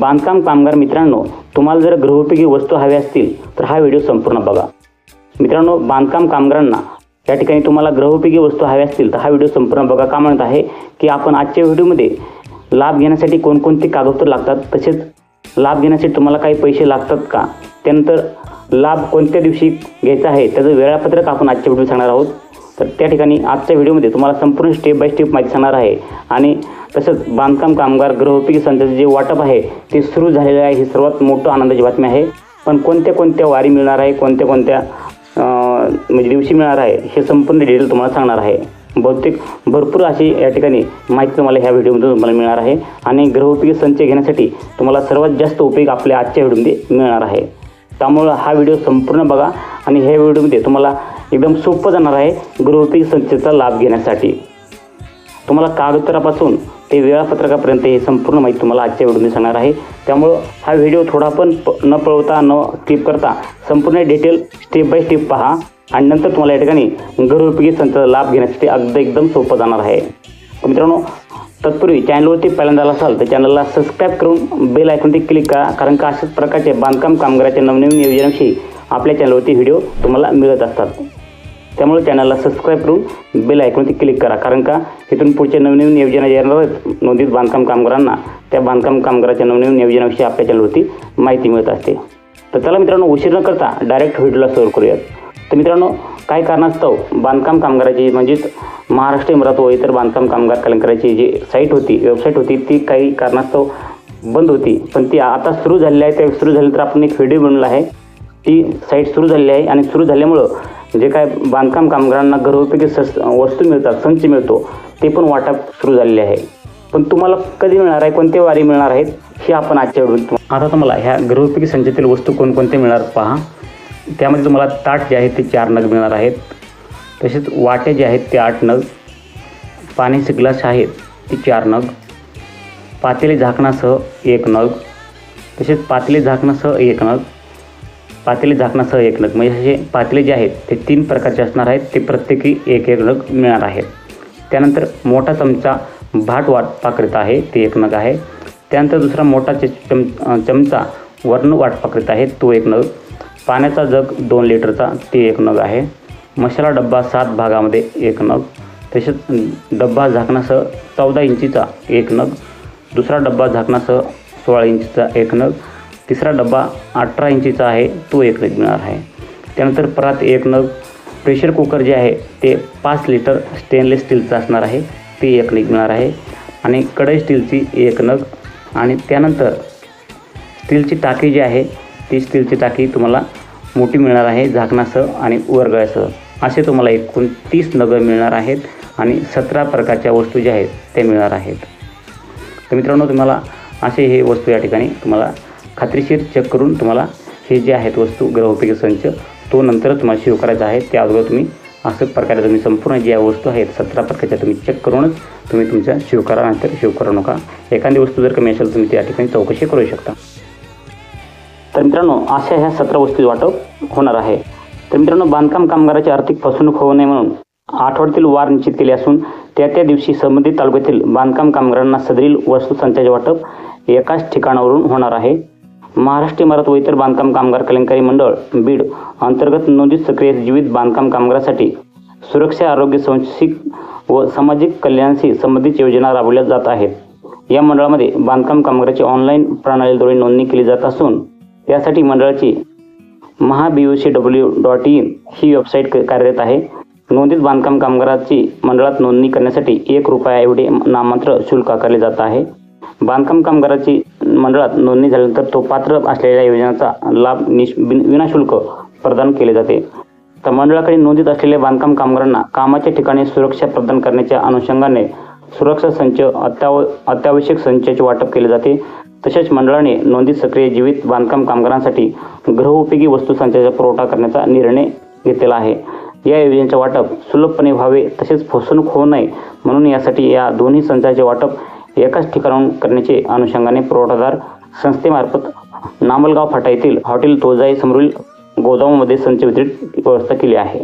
बांधकाम कामगार मित्रांनो तुम्हाला जर गृहोपयोगी वस्तू हव्या असतील तर हा व्हिडिओ संपूर्ण बघा. मित्रांनो बांधकाम कामगारांना या ठिकाणी तुम्हाला गृहोपयोगी वस्तू हव्या असतील तर हा व्हिडिओ संपूर्ण बघा. का म्हणत आहे की आपण आजच्या व्हिडिओमध्ये लाभ घेण्यासाठी कोणकोणती कागदपत्र लागतात तसेच लाभ घेण्यासाठी तुम्हाला काही पैसे लागतात का? त्यानंतर लाभ कोणत्या दिवशी घ्यायचा आहे त्याचं वेळापत्रक आपण आजच्या व्हिडिओ सांगणार आहोत. तर त्या ठिकाणी आजच्या व्हिडिओमध्ये तुम्हाला संपूर्ण स्टेप बाय स्टेप माहिती सांगणार आहे. आणि तसंच बांधकाम कामगार गृहोपयोगी संचाचे जे वाटप आहे ते सुरू झालेलं आहे. ही सर्वात मोठं आनंदाची बातमी आहे. पण कोणत्या कोणत्या वारी मिळणार आहे कोणत्या कोणत्या म्हणजे दिवशी मिळणार आहे हे संपूर्ण डिटेल तुम्हाला सांगणार आहे. बहुतेक भरपूर अशी या ठिकाणी माहिती तुम्हाला ह्या व्हिडिओमध्ये तुम्हाला मिळणार आहे. आणि गृहोपयोगी संच घेण्यासाठी तुम्हाला सर्वात जास्त उपयोग आपल्या आजच्या व्हिडिओमध्ये मिळणार आहे. त्यामुळं हा व्हिडिओ संपूर्ण बघा. आणि ह्या व्हिडिओमध्ये तुम्हाला एकदम सोपं जाणार आहे गृहपीक संस्थेचा लाभ घेण्यासाठी. तुम्हाला कागदपत्रापासून ते वेळापत्रकापर्यंत हे संपूर्ण माहिती तुम्हाला आजच्या व्हिडिओमध्ये सांगणार आहे. त्यामुळं हा व्हिडिओ थोडा पण प न पळवता न स्किप करता संपूर्ण डिटेल स्टेप बाय स्टेप पहा आणि नंतर तुम्हाला या ठिकाणी गृहोपयोगी संचाचा लाभ घेण्यासाठी अगदी एकदम सोपं जाणार आहे. तर मित्रांनो तत्पूर्वी चॅनलवरती पहिल्यांदा आला असाल तर चॅनलला सबस्क्राईब करून बेल आयकॉनती क्लिक करा कारण का अशाच प्रकारचे बांधकाम कामगाराच्या नवनवीन योजनांविषयी आपल्या चॅनलवरती व्हिडिओ तुम्हाला मिळत असतात. त्यामुळे चॅनलला सबस्क्राईब करून बेल ते क्लिक करा. कारण का? इथून पुढच्या नवनवीन योजना येणार आहेत. नोंदीत बांधकाम कामगारांना. त्या बांधकाम कामगाराच्या नवनवीन योजनाविषयी आपल्या चॅनलवरती माहिती मिळत असते. तर चला मित्रांनो उशीर न करता डायरेक्ट व्हिडिओला सुरू करूयात. तर मित्रांनो काही कारणास्तव बांधकाम कामगाराची म्हणजेच महाराष्ट्र इमारत व इतर बांधकाम कामगार कलंकाराची जी साईट होती वेबसाईट होती ती काही कारणास्तव बंद होती. पण ती आता सुरू झालेली आहे. त्या सुरू झाली तर आपण एक व्हिडिओ बनवला आहे. ती साईट सुरू झालेली आहे आणि सुरू झाल्यामुळं जे काय बांधकाम कामगारांना घरोपयोगी सस् वस्तू मिळतात संच मिळतो ते पण वाटप सुरू झालेले आहे. पण तुम्हाला कधी मिळणार आहे? कोणते वारी मिळणार आहेत? हे आपण आजच्या आता तुम्हाला ह्या घरोपयोगी संचातील वस्तू कोणकोणत्या मिळणार पहा. त्यामध्ये तुम्हाला ताट जे आहेत ते चार नग मिळणार आहेत. तसेच वाटे जे आहेत ते आठ नग. पाण्याचे ग्लास आहेत ते चार नग. पातेले झाकणासह एक नग. तसेच पातेले झाकणासह एक नग. पातेले झाकणासह एक नग. म्हणजे असे पातेले जे आहेत ते तीन प्रकारचे असणार आहेत. ते प्रत्येकी एक एक नग मिळणार आहेत त्यानंतर मोठा चमचा भाट वाट पाकरीत आहे ते एक नग आहे. त्यानंतर दुसरा मोठा च चम चमचा वर्ण वाट पाकरीत आहे तो एक नग. पाण्याचा जग दोन लिटरचा ते एक नग आहे. मसाला डब्बा सात भागामध्ये एक नग. तसेच डब्बा झाकणासह चौदा इंचीचा एक नग. दुसरा डब्बा झाकणासह सोळा इंचीचा एक नग. तिसरा डब्बा अठरा इंचीचा आहे तो एक नग मिळणार आहे. त्यानंतर परत एक नग प्रेशर कुकर जे आहे ते पाच लिटर स्टेनलेस स्टीलचं असणार आहे ते एक नग मिळणार आहे. आणि कढई स्टीलची एक नग. आणि त्यानंतर स्टीलची टाकी जी आहे ती स्टीलची टाकी तुम्हाला मोठी मिळणार आहे झाकणासह आणि उरगळ्यासह असे तुम्हाला एकूण तीस नगं मिळणार आहेत आणि सतरा प्रकारच्या वस्तू ज्या आहेत त्या मिळणार आहेत. तर मित्रांनो तुम्हाला असे हे वस्तू या ठिकाणी तुम्हाला खात्रीशीर चेक करून तुम्हाला हे जे आहेत वस्तू ग्रहोपयोगी संच तो नंतरच तुम्हाला शिव करायचा आहे. त्या अगोदर तुम्ही असं प्रकारे तुम्ही संपूर्ण ज्या वस्तू आहेत सतरा प्रकारच्या तुम्ही चेक करूनच तुम्ही तुमच्या शिव करा नाहीतर शिव करू नका. एखादी वस्तू जर कमी असेल तुम्ही त्या ठिकाणी चौकशी करू शकता. तर मित्रांनो अशा ह्या सतरा वस्तू वाटप होणार आहे. तर मित्रांनो बांधकाम कामगाराची आर्थिक फसवणूक होऊ नये म्हणून आठवड्यातील वार निश्चित केले असून त्या त्या दिवशी संबंधित तालुक्यातील बांधकाम कामगारांना सदरील वस्तू संचाचे वाटप एकाच ठिकाणावरून होणार आहे. महाराष्ट्र इमारत व इतर बांधकाम कामगार कल्याणकारी मंडळ बीड अंतर्गत नोंदीत सक्रिय जीवित बांधकाम कामगारासाठी सुरक्षा आरोग्य संशिक व सामाजिक कल्याणशी संबंधित योजना राबवल्या जात आहेत. या मंडळामध्ये बांधकाम कामगाराची ऑनलाईन प्रणालीद्वारे नोंदणी केली जात असून त्यासाठी मंडळाची Maha B O C C W dot in he website कार्यरत आहे. नोंदीत बांधकाम कामगाराची मंडळात नोंदणी करण्यासाठी एक रुपया एवढे नाममात्र शुल्क आकारले जात आहे. बांधकाम कामगाराची मंडळात नोंदणी झाल्यानंतर तो पात्र असलेल्या योजनांचा लाभ निश विनाशुल्क प्रदान केले जाते. तर मंडळाकडे नोंदीत असलेल्या बांधकाम कामगारांना कामाच्या ठिकाणी सुरक्षा प्रदान करण्याच्या अनुषंगाने सुरक्षा संच अत्याव अत्यावश्यक संचाचे वाटप केले जाते. तसेच मंडळाने नोंदीत सक्रिय जीवित बांधकाम कामगारांसाठी गृहोपयोगी वस्तू संचाचा पुरवठा करण्याचा निर्णय घेतलेला आहे. या योजनेचे वाटप सुलभपणे व्हावे तसेच फसवणूक होऊ नये म्हणून यासाठी या दोन्ही संचाचे वाटप एकाच ठिकाणाहून करण्याचे अनुषंगाने पुरवठादार संस्थेमार्फत नामलगाव फाटा येथील हॉटेल तोजाई समोरील गोदामामध्ये संच वितरित व्यवस्था केली आहे.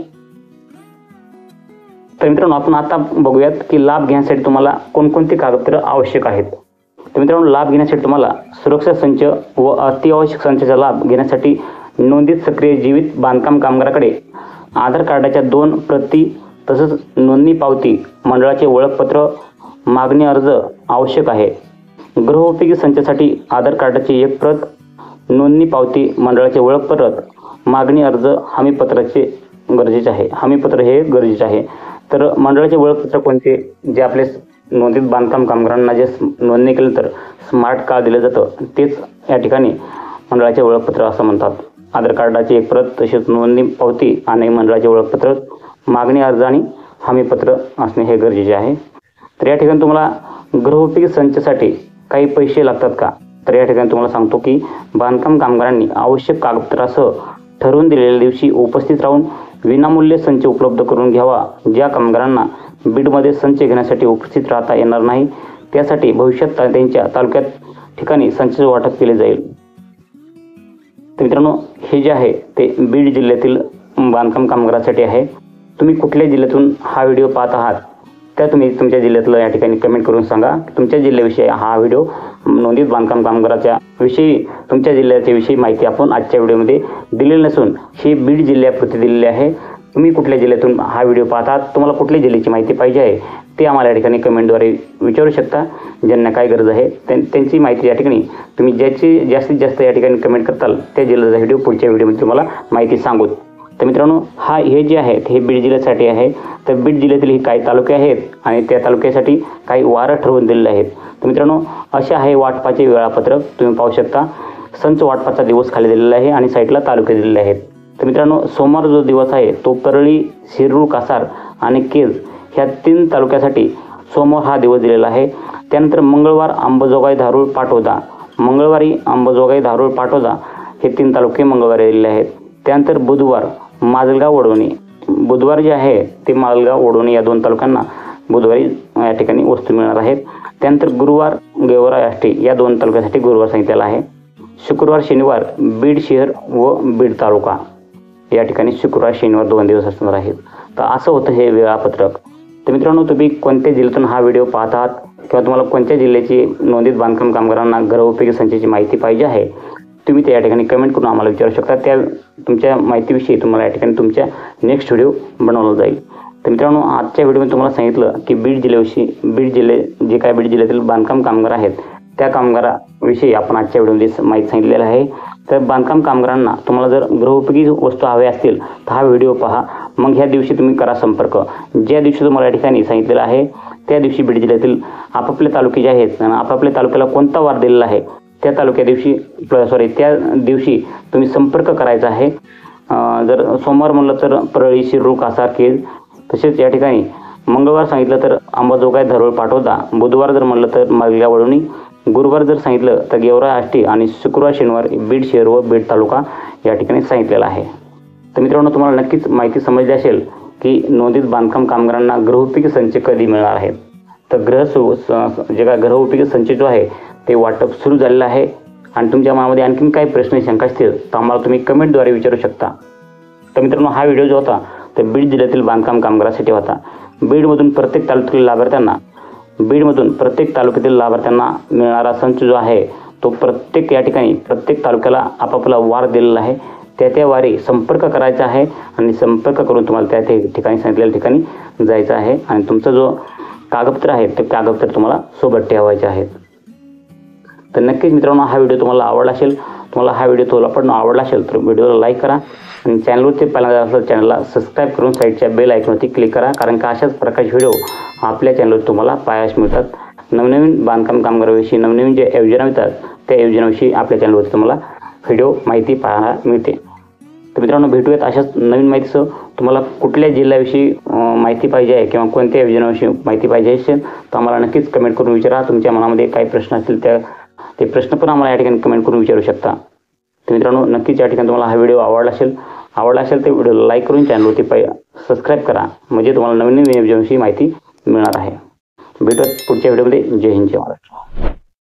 तर मित्रांनो आपण आता बघूयात की लाभ घेण्यासाठी तुम्हाला कोणकोणती कागदपत्र आवश्यक आहेत. तर मित्रांनो लाभ घेण्यासाठी तुम्हाला सुरक्षा संच व अत्यावश्यक संचाचा लाभ घेण्यासाठी नोंदीत सक्रिय जीवित बांधकाम कामगाराकडे आधार कार्डाच्या दोन प्रती तसंच नोंदणी पावती मंडळाचे ओळखपत्र मागणी अर्ज आवश्यक आहे. गृहोपयोगी संचासाठी आधार कार्डाची एक प्रत नोंदणी पावती मंडळाचे ओळखपत्रक मागणी अर्ज हमीपत्राचे गरजेचे आहे. हमीपत्र हे गरजेचे आहे. तर मंडळाचे ओळखपत्र कोणते? जे आपले नोंदीत बांधकाम कामगारांना जे नोंदणी केल्यानंतर स्मार्ट कार्ड दिलं जातं तेच या ठिकाणी मंडळाचे ओळखपत्र असं म्हणतात. आधार कार्डाची एक प्रत तसेच नोंदणी पावती आणि मंडळाचे ओळखपत्र मागणी अर्ज आणि हमीपत्र असणे हे गरजेचे आहे. तर या ठिकाणी तुम्हाला गृहोपयोगी संचासाठी काही पैसे लागतात का? तर या ठिकाणी तुम्हाला सांगतो की बांधकाम कामगारांनी आवश्यक कागदपत्रासह ठरवून दिलेल्या दिवशी उपस्थित राहून विनामूल्य संच उपलब्ध करून घ्यावा ज्या कामगारांना बीडमध्ये संच घेण्यासाठी उपस्थित राहता येणार नाही. त्यासाठी भविष्यात त्यांच्या तालुक्यात ठिकाणी संच वाटप केले जाईल. तर मित्रांनो हे जे आहे ते बीड जिल्ह्यातील बांधकाम कामगारासाठी आहे. तुम्ही कुठल्या जिल्ह्यातून हा व्हिडिओ पाहत आहात? त्या तुम्ही तुमच्या जिल्ह्यातलं या ठिकाणी कमेंट करून सांगा. तुमच्या जिल्ह्याविषयी हा व्हिडिओ नोंदीत बांधकाम कामगाराच्या विषयी तुमच्या जिल्ह्याच्या विषयी माहिती आपण आजच्या व्हिडिओमध्ये दिलेली नसून ही बीड जिल्ह्यापुरती दिलेली आहे. तुम्ही कुठल्या जिल्ह्यातून हा व्हिडिओ पाहतात तुम्हाला कुठल्या जिल्ह्याची माहिती पाहिजे आहे ते आम्हाला या ठिकाणी कमेंटद्वारे विचारू शकता. ज्यांना काय गरज आहे त्यां त्यांची माहिती या ठिकाणी तुम्ही ज्याची जास्तीत जास्त या ठिकाणी कमेंट करताल त्या जिल्ह्याचा व्हिडिओ पुढच्या व्हिडिओमध्ये तुम्हाला माहिती सांगू. तर मित्रांनो हा हे जे आहेत हे बीड जिल्ह्यासाठी आहे. तर बीड जिल्ह्यातील हे काही तालुके आहेत आणि त्या तालुक्यासाठी काही वारं ठरवून दिलेले आहेत. तर मित्रांनो असे आहे वाटपाचे वेळापत्रक. तुम्ही पाहू शकता संच वाटपाचा दिवस खाली दिलेला आहे आणि साईडला तालुके दिलेले आहेत. तर मित्रांनो सोमवार जो दिवस आहे तो परळी शिरूर कासार आणि केज ह्या तीन तालुक्यासाठी सोमवार हा दिवस दिलेला आहे. त्यानंतर मंगळवार अंबजोगाई धारूळ पाटोदा. मंगळवारी अंबजोगाई धारूळ पाटोदा हे तीन तालुके मंगळवारी दिलेले आहेत. त्यानंतर बुधवार माजलगाव ओढवणी बुधवार जे आहे ते माजलगाव ओढवणी या दोन तालुक्यांना बुधवारी या ठिकाणी वस्तू मिळणार आहेत. त्यानंतर गुरुवार गेवरा आष्टी या दोन तालुक्यासाठी गुरुवार सांगितलेला आहे. शुक्रवार शनिवार बीड शहर व बीड तालुका या ठिकाणी शुक्रवार शनिवार दोन दिवस असणार आहेत. तर असं होतं हे वेळापत्रक तर मित्रांनो तुम्ही कोणत्या जिल्ह्यातून हा व्हिडिओ पाहत आहात किंवा तुम्हाला कोणत्या जिल्ह्याची नोंदीत बांधकाम कामगारांना घरउपयोगी संचाची माहिती पाहिजे आहे तुम्ही ते या ठिकाणी कमेंट करून आम्हाला विचारू शकता. त्या तुमच्या माहितीविषयी तुम्हाला या ठिकाणी तुमच्या नेक्स्ट व्हिडिओ बनवला जाईल. तर मित्रांनो आजच्या व्हिडिओमध्ये तुम्हाला सांगितलं की बीड जिल्ह्याविषयी बीड जिल्हे जे काय बीड जिल्ह्यातील बांधकाम कामगार आहेत त्या कामगाराविषयी आपण आजच्या व्हिडिओमध्ये माहिती सांगितलेलं आहे. तर बांधकाम कामगारांना तुम्हाला जर गृहोपयोगी वस्तू हव्या असतील तर हा व्हिडिओ पहा. मग ह्या दिवशी तुम्ही करा संपर्क. ज्या दिवशी तुम्हाला या ठिकाणी सांगितलेलं आहे त्या दिवशी बीड जिल्ह्यातील आपापले तालुके जे आहेत आणि आपापल्या तालुक्याला कोणता वार दिलेला आहे त्या तालुक्या दिवशी सॉरी त्या दिवशी तुम्ही संपर्क करायचा आहे. जर सोमवार म्हणलं तर परळी शिरूर कासार केज तसेच या ठिकाणी मंगळवार सांगितलं तर अंबाजोगाई धरोळ पाठवता. बुधवार जर म्हणलं तर मालग्या वळवणी. गुरुवार जर सांगितलं तर गेवरा आष्टी आणि शुक्रवार शनिवार बीड शहर व बीड तालुका या ठिकाणी सांगितलेला आहे. तर मित्रांनो तुम्हाला नक्कीच माहिती समजली असेल की नोंदीत बांधकाम कामगारांना गृहउपयोगी संच कधी मिळणार आहेत? तर ग्रह सु जे काय गृहउपयोगी संच जो आहे ते वाटप सुरू झालेलं आहे. आणि तुमच्या मनामध्ये आणखीन काही प्रश्न शंका असतील तर आम्हाला तुम्ही कमेंटद्वारे विचारू शकता. तर मित्रांनो हा व्हिडिओ जो होता ते बीड जिल्ह्यातील बांधकाम कामगारासाठी होता. बीडमधून प्रत्येक तालुक्यातील लाभार्थ्यांना बीडमधून प्रत्येक तालुक्यातील लाभार्थ्यांना मिळणारा संच जो आहे तो प्रत्येक या ठिकाणी प्रत्येक तालुक्याला आपापला वार दिलेला आहे. त्या त्या वारी संपर्क करायचा आहे आणि संपर्क करून तुम्हाला त्या त्या ठिकाणी सांगितलेल्या ठिकाणी जायचं आहे. आणि तुमचं जो कागदपत्र आहे ते कागदपत्र तुम्हाला सोबत ठेवायचे आहेत. तर नक्कीच मित्रांनो हा व्हिडिओ तुम्हाला आवडला असेल तुम्हाला हा व्हिडिओ तुला पण आवडला असेल तर व्हिडिओला लाईक करा आणि चॅनलवरती पहिल्यांदा असेल चॅनलला सबस्क्राईब करून साईडच्या बेल आयकॉनवरती क्लिक करा कारण का अशाच प्रकारचे व्हिडिओ आपल्या चॅनलवर तुम्हाला पाहायला मिळतात. नवनवीन बांधकाम कामगाराविषयी नवनवीन ज्या योजना मिळतात त्या योजनाविषयी आपल्या चॅनलवरती तुम्हाला व्हिडिओ माहिती पाहायला मिळते. तर मित्रांनो भेटूयात अशाच नवीन माहितीसह. तुम्हाला कुठल्या जिल्ह्याविषयी माहिती पाहिजे आहे किंवा कोणत्या योजनाविषयी माहिती पाहिजे असेल तर आम्हाला नक्कीच कमेंट करून विचारा. तुमच्या मनामध्ये काही प्रश्न असतील त्या ते प्रश्न पण आम्हाला या ठिकाणी कमेंट करून विचारू शकता. तर मित्रांनो नक्कीच या ठिकाणी तुम्हाला हा व्हिडिओ आवडला असेल. आवडला असेल तर व्हिडिओ लाईक करून चॅनलवरती पाय सबस्क्राईब करा. म्हणजे तुम्हाला नवीन नवीन योजनाविषयी माहिती मिळणार आहे. भेटत पुढच्या व्हिडिओमध्ये जय हिंद जय महाराष्ट्र.